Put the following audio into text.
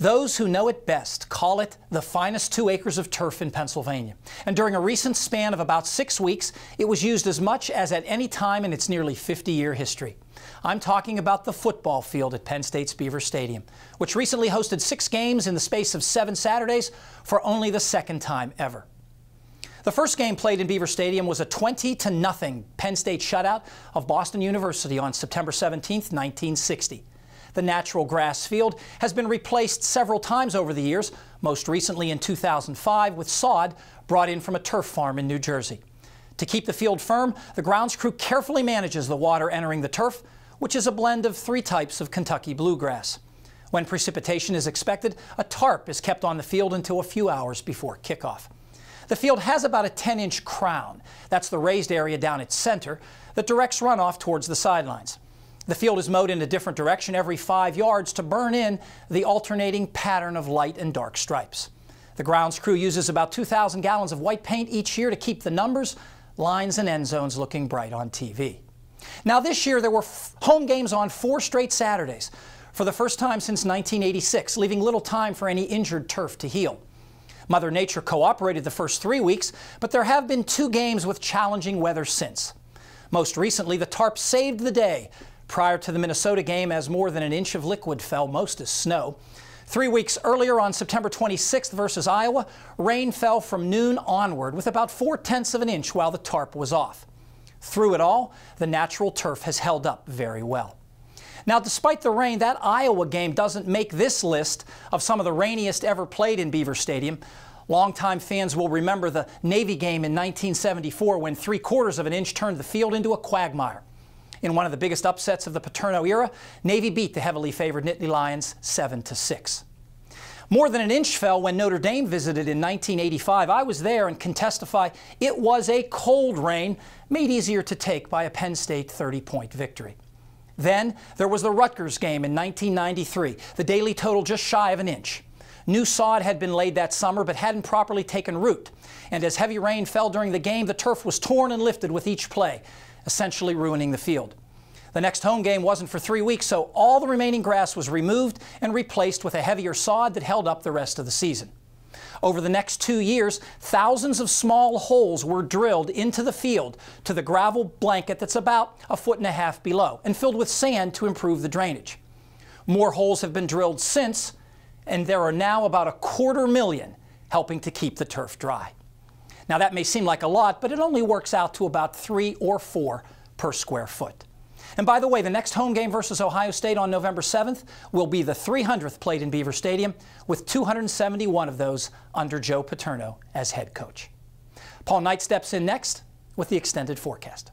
Those who know it best call it the finest two acres of turf in Pennsylvania. And during a recent span of about six weeks, it was used as much as at any time in its nearly 50 year history. I'm talking about the football field at Penn State's Beaver Stadium, which recently hosted six games in the space of seven Saturdays for only the second time ever. The first game played in Beaver Stadium was a 20 to nothing Penn State shutout of Boston University on September 17, 1960. The natural grass field has been replaced several times over the years, most recently in 2005 with sod brought in from a turf farm in New Jersey. To keep the field firm, the grounds crew carefully manages the water entering the turf, which is a blend of three types of Kentucky bluegrass. When precipitation is expected, a tarp is kept on the field until a few hours before kickoff. The field has about a 10 inch crown. That's the raised area down its center that directs runoff towards the sidelines. The field is mowed in a different direction every five yards to burn in the alternating pattern of light and dark stripes. The grounds crew uses about 2,000 gallons of white paint each year to keep the numbers, lines, and end zones looking bright on TV. Now, this year there were home games on four straight Saturdays for the first time since 1986, leaving little time for any injured turf to heal. Mother Nature cooperated the first three weeks, but there have been two games with challenging weather since. Most recently, the tarp saved the day prior to the Minnesota game as more than an inch of liquid fell, most as snow. Three weeks earlier, on September 26th versus Iowa, rain fell from noon onward with about four tenths of an inch while the tarp was off. Through it all, the natural turf has held up very well. Now, despite the rain, that Iowa game doesn't make this list of some of the rainiest ever played in Beaver Stadium. Longtime fans will remember the Navy game in 1974 when three quarters of an inch turned the field into a quagmire. In one of the biggest upsets of the Paterno era, Navy beat the heavily favored Nittany Lions 7 to 6. More than an inch fell when Notre Dame visited in 1985. I was there and can testify it was a cold rain made easier to take by a Penn State 30 point victory. Then there was the Rutgers game in 1993, the daily total just shy of an inch. New sod had been laid that summer but hadn't properly taken root. And as heavy rain fell during the game, the turf was torn and lifted with each play essentially ruining the field. The next home game wasn't for three weeks, so all the remaining grass was removed and replaced with a heavier sod that held up the rest of the season. Over the next two years, thousands of small holes were drilled into the field to the gravel blanket that's about a foot and a half below and filled with sand to improve the drainage. More holes have been drilled since, and there are now about a quarter million helping to keep the turf dry. Now that may seem like a lot, but it only works out to about three or four per square foot. And by the way, the next home game versus Ohio State on November 7th will be the 300th played in Beaver Stadium, with 271 of those under Joe Paterno as head coach. Paul Knight steps in next with the extended forecast.